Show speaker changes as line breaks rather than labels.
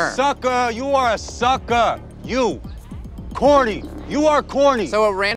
her.
Sucker, you are a sucker. You. Corny. You are corny.
So a random